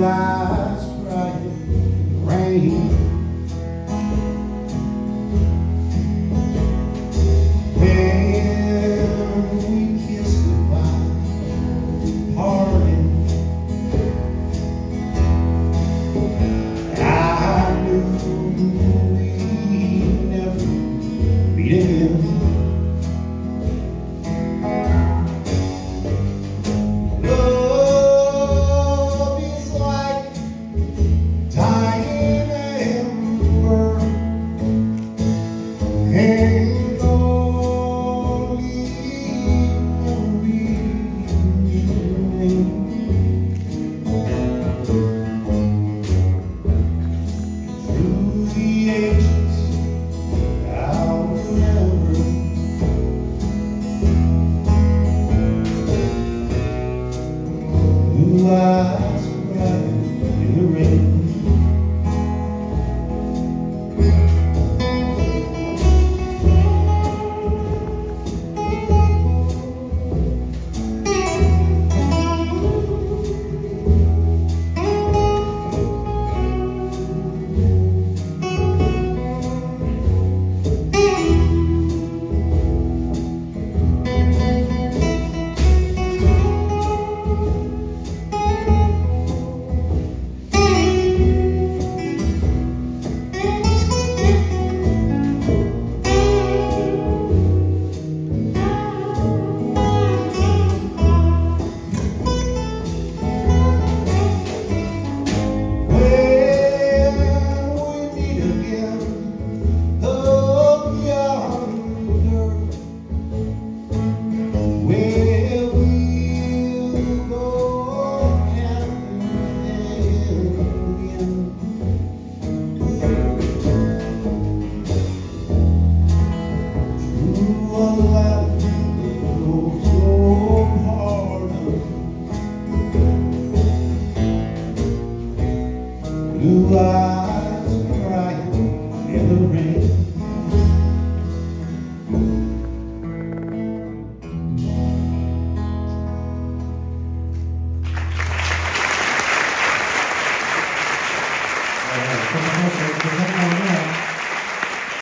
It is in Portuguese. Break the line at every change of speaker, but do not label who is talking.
lá. Blue Eyes